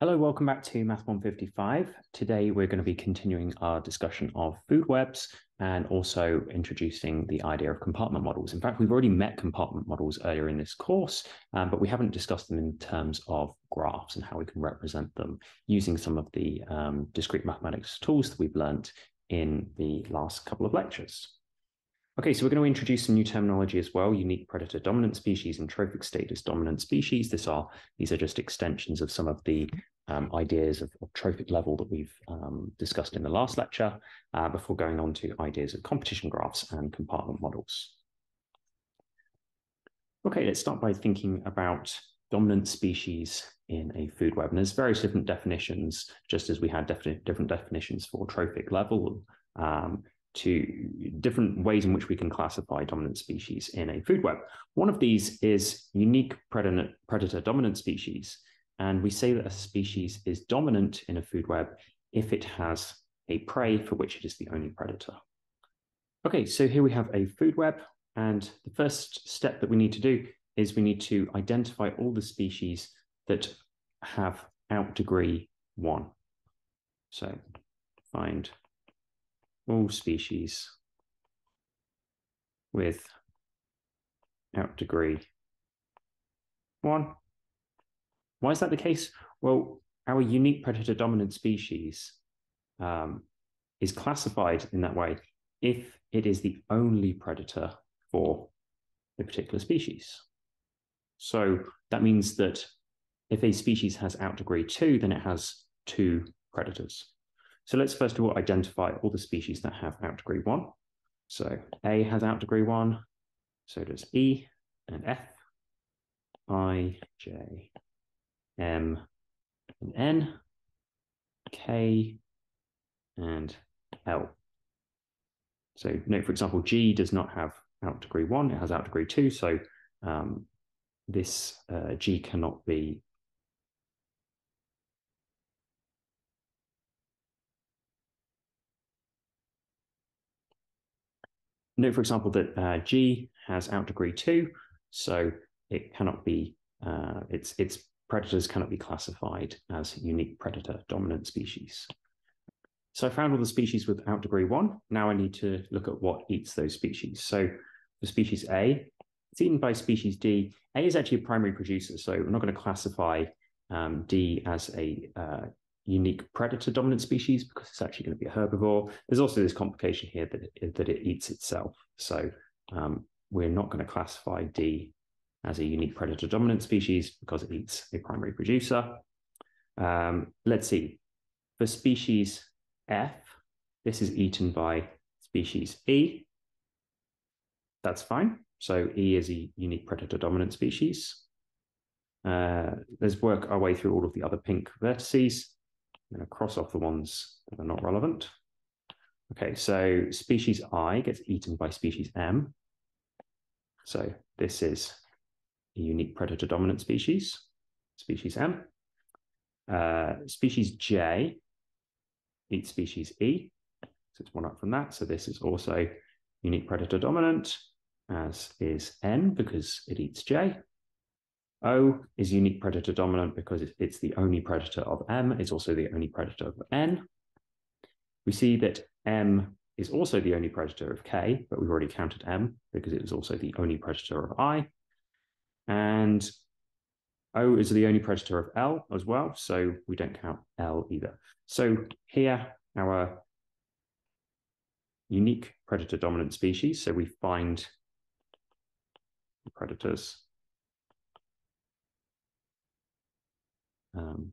Hello, welcome back to Math 155. Today we're going to be continuing our discussion of food webs and also introducing the idea of compartment models. In fact, we've already met compartment models earlier in this course, um, but we haven't discussed them in terms of graphs and how we can represent them using some of the um, discrete mathematics tools that we've learned in the last couple of lectures. Okay, so we're going to introduce some new terminology as well, unique predator dominant species and trophic status dominant species. This are, these are just extensions of some of the um, ideas of, of, trophic level that we've um, discussed in the last lecture uh, before going on to ideas of competition graphs and compartment models. Okay, let's start by thinking about dominant species in a food web. And there's various different definitions, just as we had defi different definitions for trophic level, um, to different ways in which we can classify dominant species in a food web. One of these is unique predator, dominant species. And we say that a species is dominant in a food web if it has a prey for which it is the only predator. Okay, so here we have a food web. And the first step that we need to do is we need to identify all the species that have out degree one. So find all species with out degree one. Why is that the case? Well, our unique predator dominant species um, is classified in that way if it is the only predator for a particular species. So that means that if a species has out degree two, then it has two predators. So let's first of all identify all the species that have out degree one. So A has out degree one, so does E and F, I, J, M, and N, K, and L. So note, for example, G does not have out degree one, it has out degree two. So um, this uh, G cannot be Note, for example, that uh, G has out degree two, so it cannot be, uh, its, its predators cannot be classified as unique predator dominant species. So I found all the species with out degree one. Now I need to look at what eats those species. So for species A, it's eaten by species D. A is actually a primary producer, so we're not going to classify um, D as a uh, unique predator dominant species because it's actually going to be a herbivore. There's also this complication here that it, that it eats itself. So um, we're not going to classify D as a unique predator dominant species because it eats a primary producer. Um, let's see. For species F, this is eaten by species E. That's fine. So E is a unique predator dominant species. Uh, let's work our way through all of the other pink vertices. I'm going to cross off the ones that are not relevant. Okay, so species I gets eaten by species M. So this is a unique predator dominant species, species M. Uh, species J eats species E. So it's one up from that. So this is also unique predator dominant, as is N because it eats J. O is unique predator dominant because it's the only predator of M. It's also the only predator of N. We see that M is also the only predator of K, but we've already counted M because it was also the only predator of I. And O is the only predator of L as well, so we don't count L either. So here, our unique predator dominant species, so we find predators um,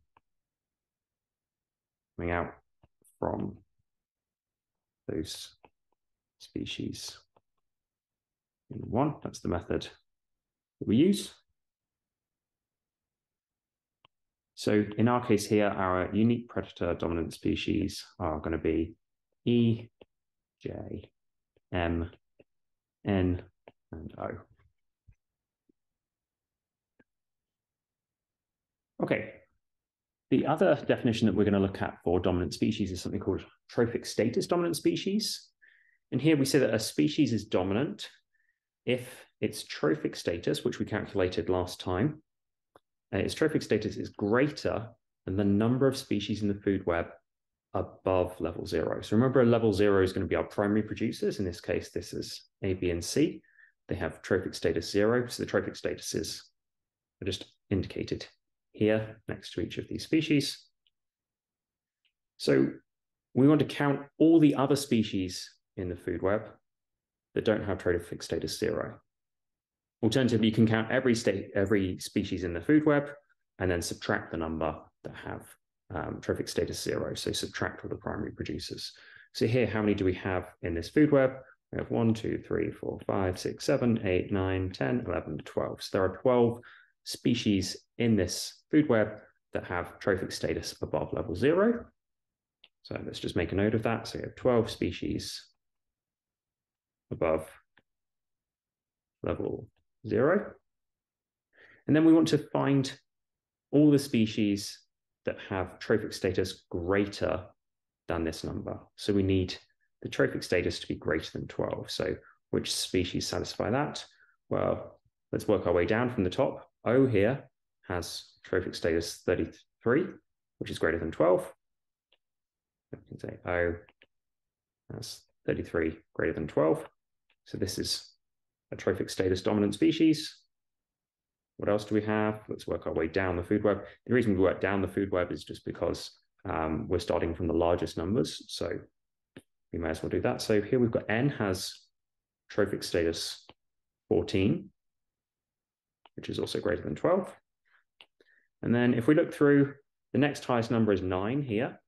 coming out from those species in one. That's the method that we use. So in our case here, our unique predator dominant species are going to be E, J, M, N, and O. Okay, the other definition that we're going to look at for dominant species is something called trophic status dominant species. And here we say that a species is dominant if its trophic status, which we calculated last time, uh, its trophic status is greater than the number of species in the food web above level zero. So remember, level zero is going to be our primary producers. In this case, this is A, B, and C. They have trophic status zero. So the trophic statuses are just indicated here next to each of these species. So we want to count all the other species in the food web that don't have trophic status zero. Alternatively, you can count every state, every species in the food web and then subtract the number that have um, trophic status zero. So subtract all the primary producers. So here, how many do we have in this food web? We have 1, 2, 3, 4, 5, 6, 7, 8, 9, 10, 11, 12. So there are 12 species in this food web that have trophic status above level zero. So let's just make a note of that. So we have 12 species above level zero. And then we want to find all the species that have trophic status greater than this number. So we need the trophic status to be greater than 12. So which species satisfy that? Well, let's work our way down from the top. O here has trophic status 33, which is greater than 12. We can say O has 33 greater than 12. So this is a trophic status dominant species. What else do we have? Let's work our way down the food web. The reason we work down the food web is just because um, we're starting from the largest numbers. So we may as well do that. So here we've got N has trophic status 14, which is also greater than 12. And then if we look through, the next highest number is 9 here,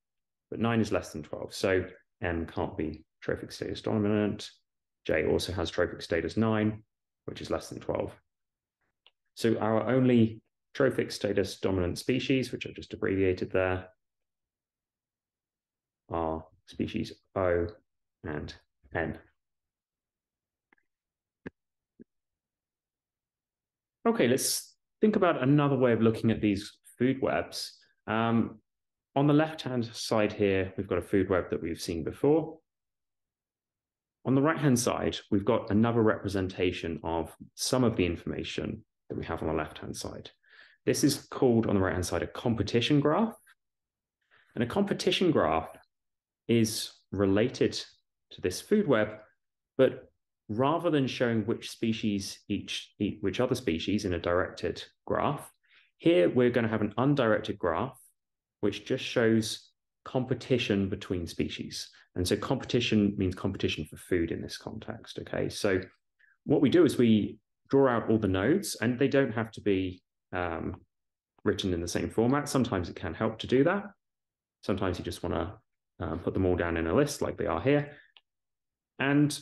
but 9 is less than 12. So M can't be trophic status dominant. J also has trophic status 9, which is less than 12. So our only trophic status dominant species, which I've just abbreviated there, are species O and N. Okay, let's think about another way of looking at these food webs. Um, on the left-hand side here, we've got a food web that we've seen before. On the right-hand side, we've got another representation of some of the information that we have on the left-hand side. This is called on the right-hand side a competition graph. And a competition graph is related to this food web, but rather than showing which species each, which other species in a directed graph, here we're going to have an undirected graph, which just shows competition between species. And so competition means competition for food in this context. Okay, so what we do is we draw out all the nodes, and they don't have to be um, written in the same format. Sometimes it can help to do that. Sometimes you just want to um, put them all down in a list like they are here. And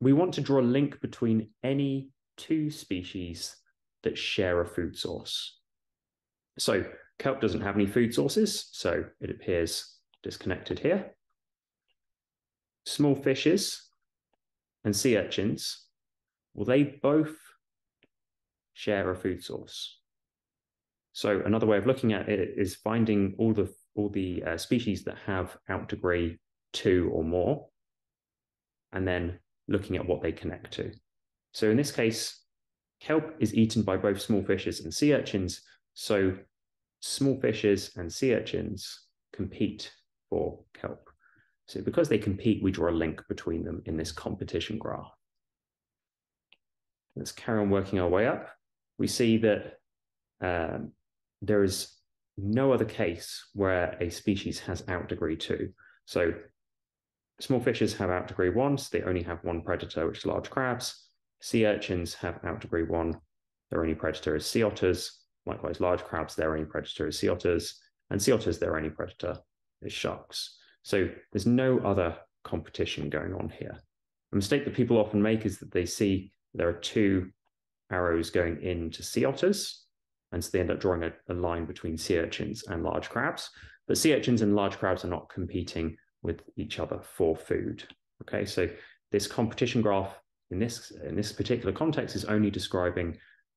we want to draw a link between any two species that share a food source. So kelp doesn't have any food sources, so it appears disconnected here. Small fishes and sea urchins, well, they both share a food source. So another way of looking at it is finding all the all the uh, species that have out degree two or more, and then looking at what they connect to. So in this case, kelp is eaten by both small fishes and sea urchins. So small fishes and sea urchins compete for kelp. So because they compete, we draw a link between them in this competition graph. Let's carry on working our way up we see that um, there is no other case where a species has out degree two. So small fishes have out degree one, so they only have one predator, which is large crabs. Sea urchins have out degree one, their only predator is sea otters. Likewise, large crabs, their only predator is sea otters. And sea otters, their only predator is sharks. So there's no other competition going on here. A mistake that people often make is that they see there are two arrows going into sea otters. And so they end up drawing a, a line between sea urchins and large crabs. But sea urchins and large crabs are not competing with each other for food. Okay, so this competition graph in this in this particular context is only describing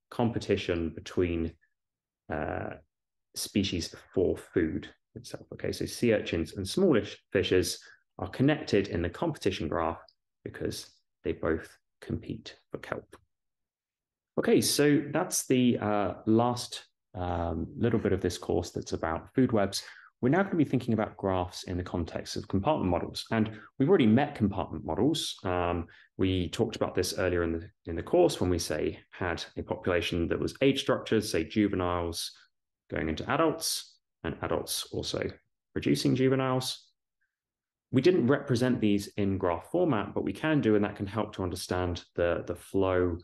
competition between uh, species for food itself. Okay, so sea urchins and smallish fishes are connected in the competition graph because they both compete for kelp. Okay, so that's the uh, last um, little bit of this course that's about food webs, we're now going to be thinking about graphs in the context of compartment models. And we've already met compartment models. Um, we talked about this earlier in the, in the course when we say had a population that was age structured, say juveniles going into adults and adults also producing juveniles. We didn't represent these in graph format, but we can do, and that can help to understand the, the flow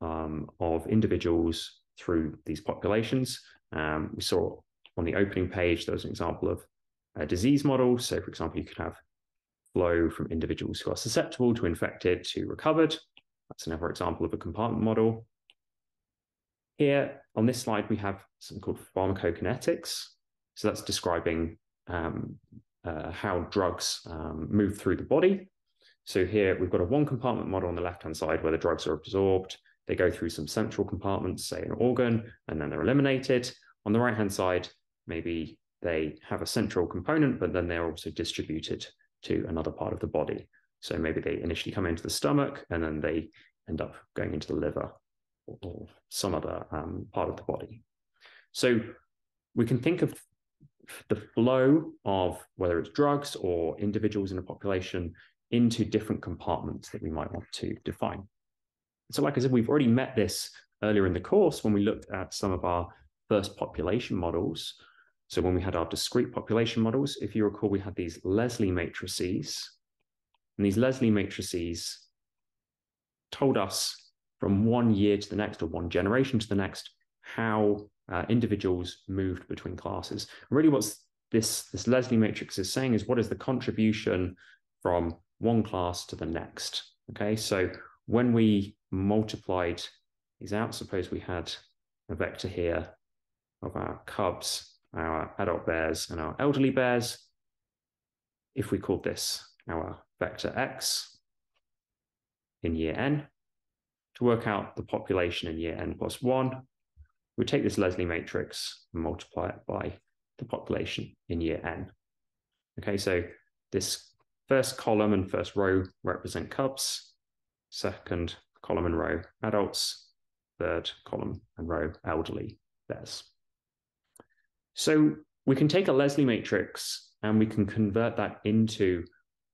um, of individuals through these populations. Um, we saw on the opening page, there was an example of a disease model. So, for example, you could have flow from individuals who are susceptible to infected to recovered. That's another example of a compartment model. Here on this slide, we have something called pharmacokinetics. So that's describing um, uh, how drugs um, move through the body. So here we've got a one compartment model on the left-hand side where the drugs are absorbed. They go through some central compartments, say an organ, and then they're eliminated. On the right-hand side, maybe they have a central component, but then they're also distributed to another part of the body. So maybe they initially come into the stomach and then they end up going into the liver or, some other um, part of the body. So we can think of the flow of whether it's drugs or individuals in a population into different compartments that we might want to define. So, like I said, we've already met this earlier in the course when we looked at some of our first population models. So when we had our discrete population models, if you recall, we had these Leslie matrices. And these Leslie matrices told us from one year to the next or one generation to the next how uh, individuals moved between classes. And really what's this, this Leslie matrix is saying is what is the contribution from one class to the next? Okay, so when we multiplied these out, suppose we had a vector here of our cubs, our adult bears, and our elderly bears. If we called this our vector x in year n, to work out the population in year n plus one, we take this Leslie matrix and multiply it by the population in year n. Okay, so this first column and first row represent cubs, second column and row adults, third column and row elderly bears. So we can take a Leslie matrix and we can convert that into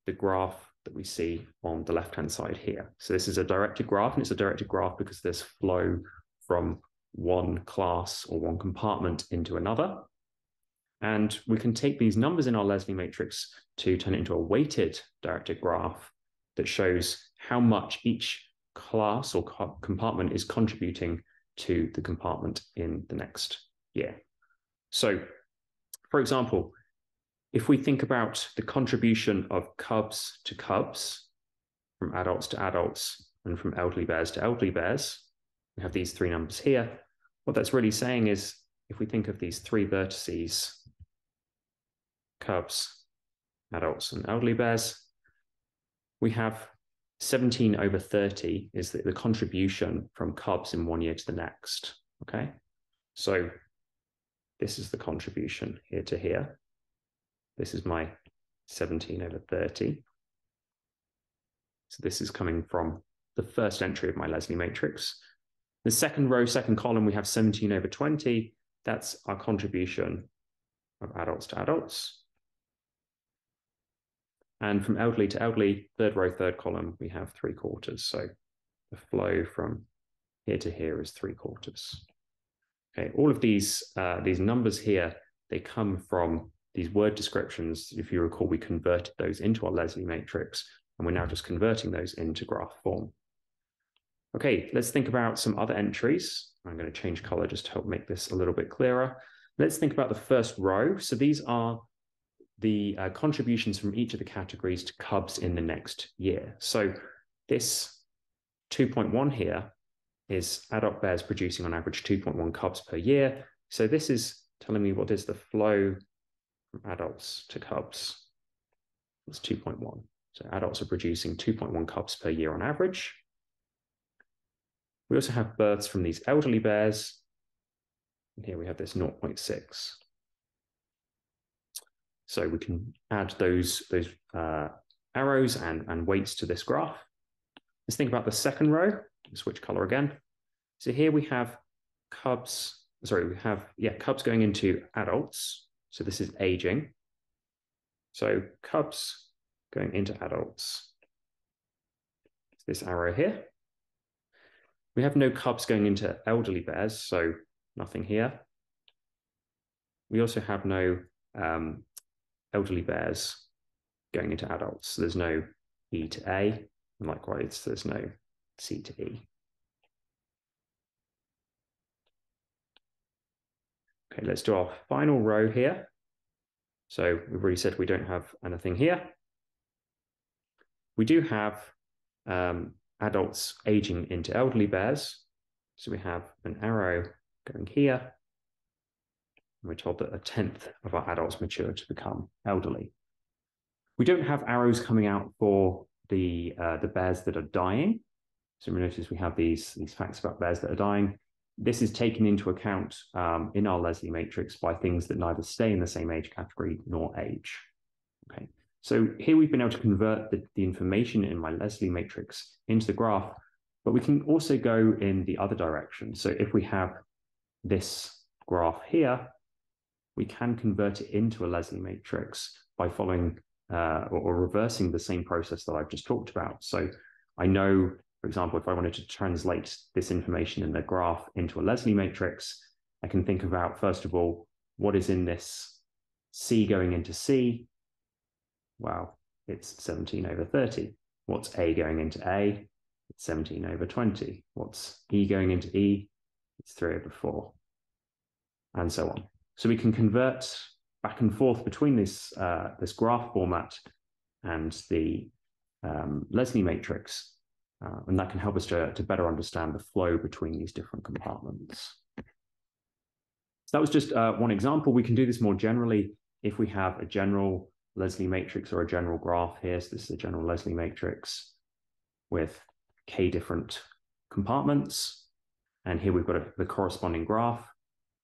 the graph that we see on the left-hand side here. So this is a directed graph, and it's a directed graph because there's flow from one class or one compartment into another. And we can take these numbers in our Leslie matrix to turn it into a weighted directed graph that shows how much each class or compartment is contributing to the compartment in the next year. So, for example, if we think about the contribution of cubs to cubs, from adults to adults, and from elderly bears to elderly bears, we have these three numbers here. What that's really saying is if we think of these three vertices, cubs, adults, and elderly bears, we have 17 over 30 is the, the contribution from cubs in one year to the next. Okay. So this is the contribution here to here. This is my 17 over 30. So this is coming from the first entry of my Leslie matrix. The second row, second column, we have 17 over 20. That's our contribution of adults to adults. And from elderly to elderly, third row, third column, we have three quarters. So the flow from here to here is three quarters. Okay, all of these uh, these numbers here, they come from these word descriptions. If you recall, we converted those into our Leslie matrix, and we're now just converting those into graph form. Okay, let's think about some other entries. I'm going to change color just to help make this a little bit clearer. Let's think about the first row. So these are the uh, contributions from each of the categories to cubs in the next year. So this 2.1 here is adult bears producing on average 2.1 cubs per year. So this is telling me what is the flow from adults to cubs. It's 2.1. So adults are producing 2.1 cubs per year on average. We also have births from these elderly bears. And here we have this 0.6. So we can add those, those uh, arrows and, and weights to this graph. Let's think about the second row switch color again. So here we have cubs sorry, we have, yeah, cubs going into adults. So this is aging. So cubs going into adults. This arrow here. We have no cubs going into elderly bears, so nothing here. We also have no um, elderly bears going into adults. So there's no E to A, and likewise, there's no C to E. Okay, let's do our final row here. So we've already said we don't have anything here. We do have um, adults aging into elderly bears. So we have an arrow going here. And we're told that a tenth of our adults mature to become elderly. We don't have arrows coming out for the uh, the bears that are dying. So we notice we have these, these facts about bears that are dying. This is taken into account um, in our Leslie matrix by things that neither stay in the same age category nor age. Okay, so here we've been able to convert the, the information in my Leslie matrix into the graph, but we can also go in the other direction. So if we have this graph here, we can convert it into a Leslie matrix by following uh, or, or, reversing the same process that I've just talked about. So I know, for example, if I wanted to translate this information in the graph into a Leslie matrix, I can think about, first of all, what is in this C going into C? Well, it's 17 over 30. What's A going into A? It's 17 over 20. What's E going into E? It's 3 over 4. And so on. So we can convert back and forth between this, uh, this graph format and the um, Leslie matrix. Uh, and that can help us to, to better understand the flow between these different compartments. So that was just uh, one example. We can do this more generally if we have a general Leslie matrix or a general graph here. So this is a general Leslie matrix with k different compartments. And here we've got a, the corresponding graph.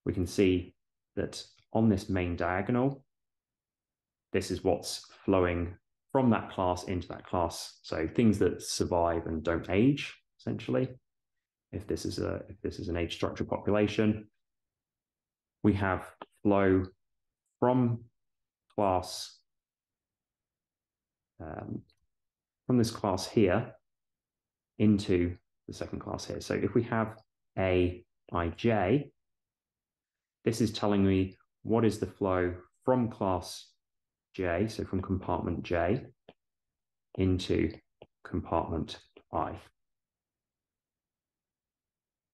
We can see that on this main diagonal, this is what's flowing from that class into that class. So things that survive and don't age, essentially. If this is a if this is an age structure population, we have flow from class um, from this class here into the second class here. So if we have a ij, this is telling me what is the flow from class J, so from compartment J, into compartment I.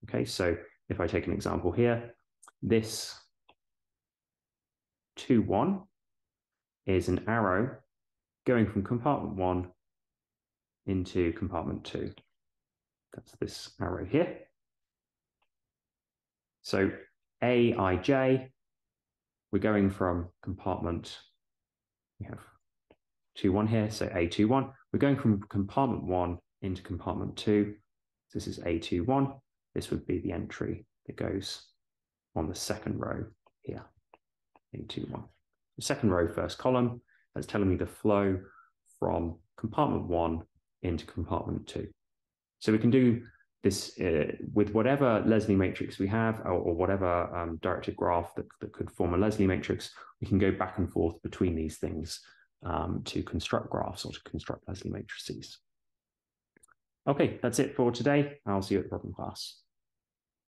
Okay, so if I take an example here, this 2, 1 is an arrow going from compartment 1 into compartment 2. That's this arrow here. So Aij we're going from compartment, we have 2, 1 here, so A2, 1. We're going from compartment 1 into compartment 2. This is A2, 1. This would be the entry that goes on the second row here, A2, 1. The second row, first column, that's telling me the flow from compartment 1 into compartment 2. So we can do this uh, with whatever Leslie matrix we have or, or whatever um, directed graph that, that could form a Leslie matrix, we can go back and forth between these things um, to construct graphs or to construct Leslie matrices. Okay, that's it for today. I'll see you at the problem class.